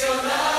your love.